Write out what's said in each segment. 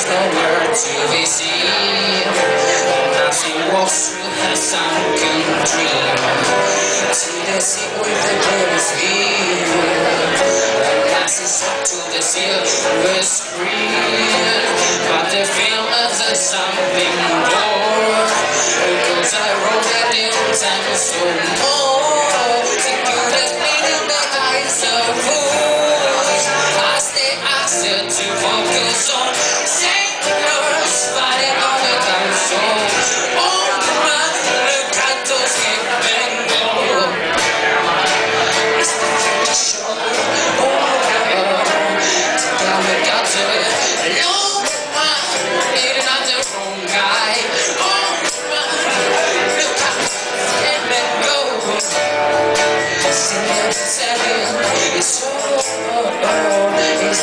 is the word to be seen. As he walks through her sunken dream. To the sea with the glorious view The glasses up to the silver screen But the film of the sunbeam door Because I wrote that in time soon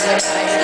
Música